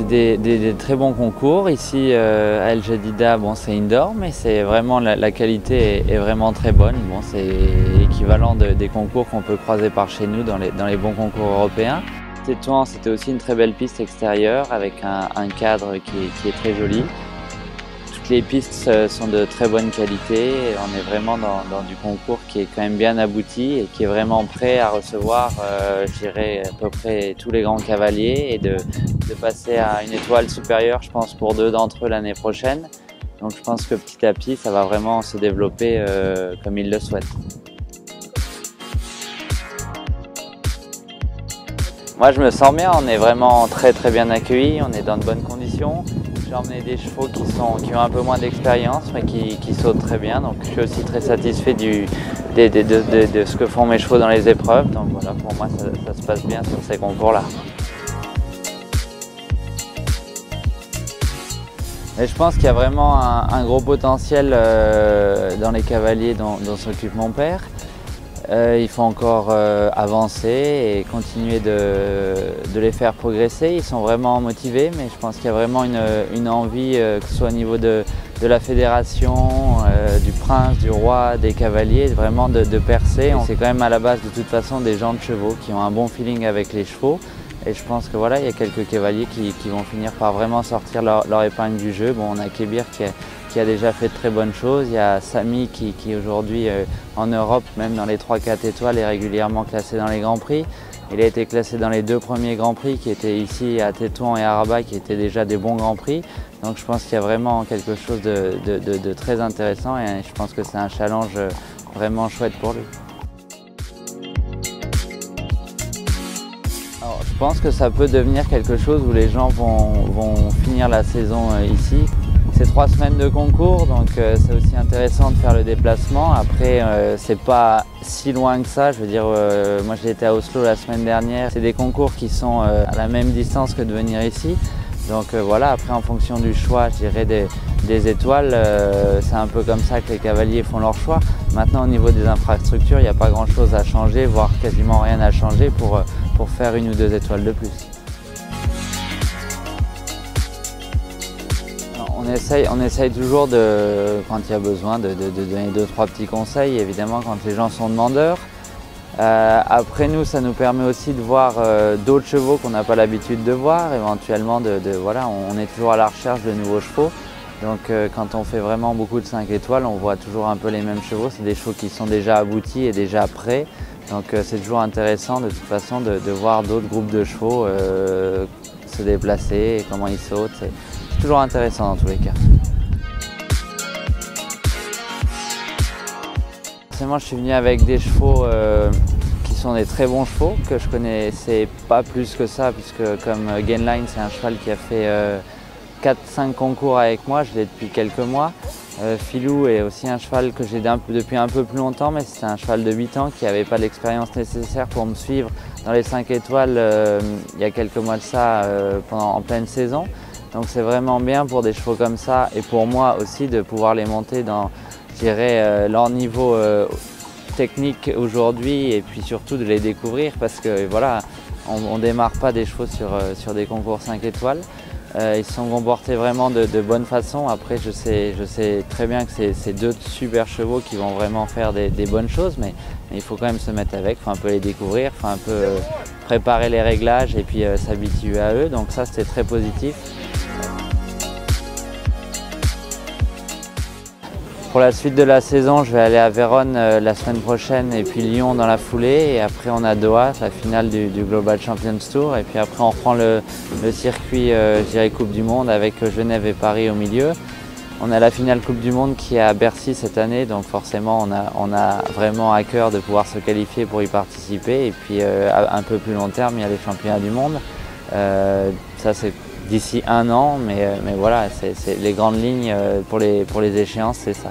des, très bons concours. Ici, euh, à El Jadida, bon, c'est indoor, mais c'est vraiment la, qualité est, vraiment très bonne. Bon, c'est équivalent des concours qu'on peut croiser par chez nous dans les, dans les bons concours européens. C'était aussi une très belle piste extérieure avec un, cadre qui est très joli les pistes euh, sont de très bonne qualité. On est vraiment dans, du concours qui est quand même bien abouti et qui est vraiment prêt à recevoir, euh, je dirais, à peu près tous les grands cavaliers et de, passer à une étoile supérieure, je pense, pour deux d'entre eux l'année prochaine. Donc je pense que petit à petit, ça va vraiment se développer euh, comme ils le souhaitent. Moi, je me sens bien. On est vraiment très très bien accueillis. On est dans de bonnes conditions. J'ai emmené des chevaux qui, sont, qui ont un peu moins d'expérience mais qui, sautent très bien. Donc je suis aussi très satisfait de, ce que font mes chevaux dans les épreuves. Donc voilà, pour moi ça, se passe bien sur ces concours-là. Et je pense qu'il y a vraiment un, gros potentiel euh, dans les cavaliers dont s'occupe mon père. Euh, il faut encore euh, avancer et continuer de, les faire progresser. Ils sont vraiment motivés, mais je pense qu'il y a vraiment une, envie, euh, que ce soit au niveau de, la fédération, du prince, du roi, des cavaliers, vraiment de, percer. C'est quand même à la base de toute façon des gens de chevaux qui ont un bon feeling avec les chevaux. Et je pense que voilà, il y a quelques cavaliers qui, vont finir par vraiment sortir leur, leur épingle du jeu. Bon, on a Kébir qui est qui a déjà fait de très bonnes choses. Il y a Samy qui, aujourd'hui euh, en Europe, même dans les 3-4 étoiles, est régulièrement classé dans les Grands Prix. Il a été classé dans les deux premiers Grands Prix qui étaient ici à Tétouan et à Rabat qui étaient déjà des bons Grands Prix. Donc je pense qu'il y a vraiment quelque chose de, très intéressant et je pense que c'est un challenge euh, vraiment chouette pour lui. je pense que ça peut devenir quelque chose où les gens vont finir la saison euh, ici c'est trois semaines de concours, donc euh, c'est aussi intéressant de faire le déplacement. Après, euh, c'est pas si loin que ça. Je veux dire, euh, moi été à Oslo la semaine dernière. C'est des concours qui sont à la même distance que de venir ici. Donc voilà, après en fonction du choix, je dirais des, étoiles, c'est un peu comme ça que les cavaliers font leur choix. Maintenant au niveau des infrastructures, il n'y a pas grand chose à changer, voire quasiment rien à changer pour faire une ou deux étoiles de plus. On essaye, toujours, de, quand il y a besoin, de, donner deux, trois petits conseils, évidemment, quand les gens sont demandeurs. Euh, après nous, ça nous permet aussi de voir euh, d'autres chevaux qu'on n'a pas l'habitude de voir, éventuellement, de, voilà, on est toujours à la recherche de nouveaux chevaux. Donc euh, quand on fait vraiment beaucoup de 5 étoiles, on voit toujours un peu les mêmes chevaux. C'est des chevaux qui sont déjà aboutis et déjà prêts. Donc c'est toujours intéressant de toute façon de, voir d'autres groupes de chevaux se déplacer et comment ils sautent toujours intéressant dans tous les cas. Forcément, je suis venu avec des chevaux euh, qui sont des très bons chevaux, que je connaissais pas plus que ça, puisque comme Gainline, c'est un cheval qui a fait 4-5 euh, concours avec moi, je l'ai depuis quelques mois. Euh, Filou est aussi un cheval que j'ai depuis un peu plus longtemps, mais c'est un cheval de 8 ans qui n'avait pas l'expérience nécessaire pour me suivre dans les 5 étoiles il y a quelques mois de ça pendant, en pleine saison. Donc c'est vraiment bien pour des chevaux comme ça et pour moi aussi de pouvoir les monter dans euh, leur niveau euh, technique aujourd'hui et puis surtout de les découvrir parce que voilà, on ne démarre pas des chevaux sur, euh, sur des concours 5 étoiles. ils sont comportés vraiment de, bonne façon. Après, je sais, je sais très bien que c'est deux super chevaux qui vont vraiment faire des, bonnes choses, mais, il faut quand même se mettre avec, il faut un peu les découvrir, il faut un peu préparer les réglages et puis s'habituer à eux. Donc ça, c'était très positif. Pour la suite de la saison, je vais aller à Vérone euh, la semaine prochaine et puis Lyon dans la foulée. Et après, on a Doha, la finale du, Global Champions Tour. Et puis après, on reprend le, circuit, euh, Coupe du Monde avec Genève et Paris au milieu. On a la finale Coupe du Monde qui est à Bercy cette année, donc forcément on a, vraiment à cœur de pouvoir se qualifier pour y participer. Et puis euh, à un peu plus long terme, il y a les championnats du monde. Ça c'est d'ici un an, mais, euh, mais voilà, c'est les grandes lignes euh, pour les, pour les échéances, c'est ça.